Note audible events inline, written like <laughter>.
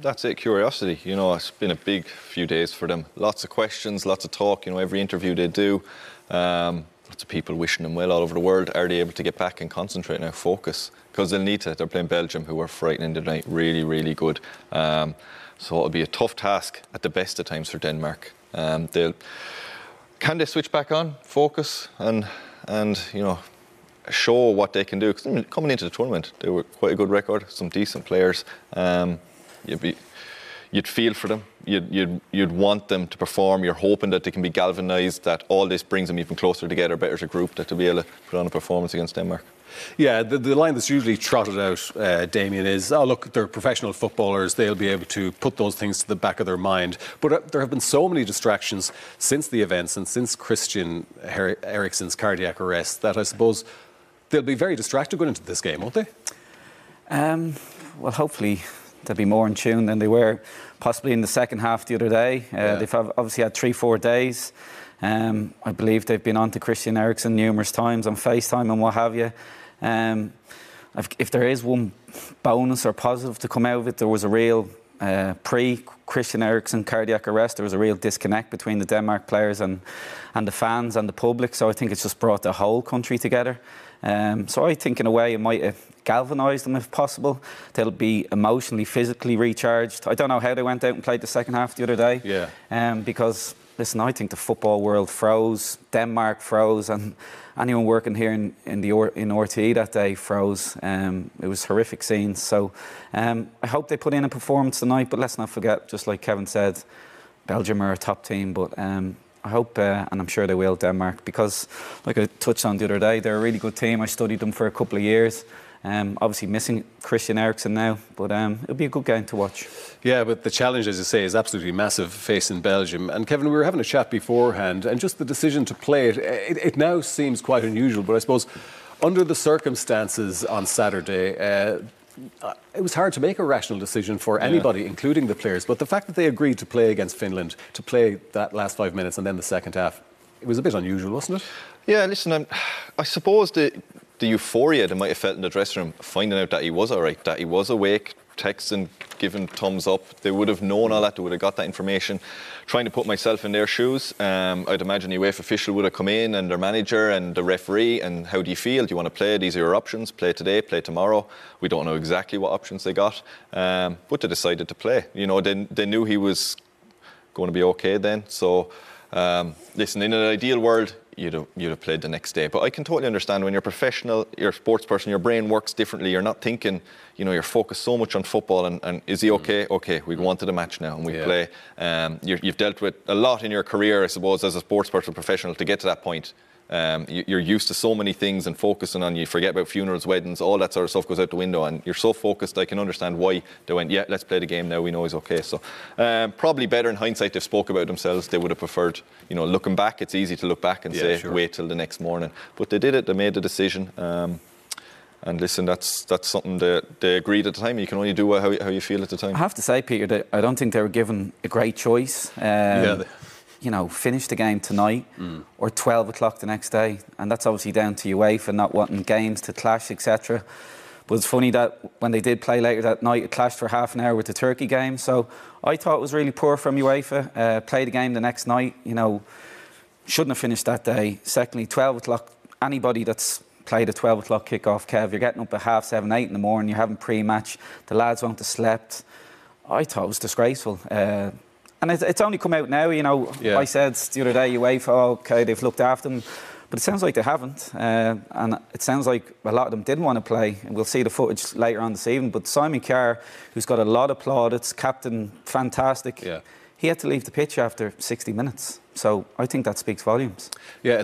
that's it. Curiosity. You know, it's been a big few days for them. Lots of questions, lots of talk. You know, every interview they do. Um, lots of people wishing them well all over the world. Are they able to get back and concentrate now, focus? Because they'll need to. They're playing Belgium, who were frightening tonight. Really, really good. Um, so it'll be a tough task at the best of times for Denmark. Um, they'll can they switch back on, focus, and and you know show what they can do? Because coming into the tournament, they were quite a good record, some decent players. Um, you'd be you'd feel for them. You'd, you'd, you'd want them to perform. You're hoping that they can be galvanised, that all this brings them even closer together, better as a group, that to be able to put on a performance against Denmark. Yeah, the, the line that's usually trotted out, uh, Damien, is oh, look, they're professional footballers. They'll be able to put those things to the back of their mind. But uh, there have been so many distractions since the events and since Christian Her- Eriksen's cardiac arrest that I suppose they'll be very distracted going into this game, won't they? Um, well, hopefully they'll be more in tune than they were possibly in the second half the other day. Uh, yeah. They've obviously had three, four days. Um, I believe they've been on to Christian Eriksen numerous times on FaceTime and what have you. Um, if there is one bonus or positive to come out of it, there was a real uh, pre Christian Eriksen cardiac arrest, there was a real disconnect between the Denmark players and, and the fans and the public. So I think it's just brought the whole country together. Um, so I think, in a way, it might have galvanised them if possible. They'll be emotionally, physically recharged. I don't know how they went out and played the second half the other day. Yeah. Um, because listen, I think the football world froze, Denmark froze, and <laughs> anyone working here in, in the in RTE that day froze. Um, it was horrific scenes. So um, I hope they put in a performance tonight. But let's not forget, just like Kevin said, Belgium are a top team. But um, I hope, uh, and I'm sure they will, Denmark, because like I touched on the other day, they're a really good team. I studied them for a couple of years. Um, obviously missing Christian Eriksen now, but um, it'll be a good game to watch. Yeah, but the challenge, as you say, is absolutely massive facing Belgium. And Kevin, we were having a chat beforehand, and just the decision to play it, it, it now seems quite unusual, but I suppose under the circumstances on Saturday, uh, it was hard to make a rational decision for anybody, yeah. including the players. But the fact that they agreed to play against Finland, to play that last five minutes and then the second half, it was a bit unusual, wasn't it? Yeah, listen, I'm, i suppose the the euphoria they might have felt in the dressing room, finding out that he was all right, that he was awake, texting, giving thumbs up. They would have known all that. They would have got that information. Trying to put myself in their shoes, um, I'd imagine the UEFA official would have come in and their manager and the referee. And how do you feel? Do you want to play? These are your options. Play today, play tomorrow. We don't know exactly what options they got, um, but they decided to play. You know, they, they knew he was going to be okay then. So, um, listen, in an ideal world, you'd have, you'd have played the next day. But I can totally understand when you're a professional, you're a sports person, your brain works differently. You're not thinking, you know, you're focused so much on football and, and is he okay? Mm. Okay, we go on to the match now and we yeah. play. Um, you have dealt with a lot in your career, I suppose, as a sports person, professional, to get to that point. Um, you, are used to so many things and focusing on you forget about funerals, weddings, all that sort of stuff goes out the window, and you're so focused. I can understand why they went, yeah, let's play the game now. We know he's okay. So um, probably better in hindsight. They've spoke about themselves. They would have preferred, you know, looking back. It's easy to look back and yeah, say sure. wait till the next morning, but they did it. They made the decision. Um, and listen, that's that's something that they agreed at the time. You can only do how, how you feel at the time. I have to say, Peter, that I don't think they were given a great choice. Um, yeah you know, finish the game tonight mm. or 12 o'clock the next day. And that's obviously down to UEFA not wanting games to clash, etc. But it's funny that when they did play later that night, it clashed for half an hour with the Turkey game. So I thought it was really poor from UEFA. Uh, play the game the next night, you know, shouldn't have finished that day. Secondly, 12 o'clock, anybody that's played a 12 o'clock kick-off, Kev, you're getting up at half seven, eight in the morning, you're having pre-match, the lads won't have slept. I thought it was disgraceful. Uh, and it's, it's only come out now, you know. Yeah. I said the other day, UEFA, okay, they've looked after them. But it sounds like they haven't. Uh, and it sounds like a lot of them didn't want to play. And we'll see the footage later on this evening. But Simon Kjær, who's got a lot of plaudits, captain, fantastic, yeah. he had to leave the pitch after 60 minutes. So I think that speaks volumes. Yeah,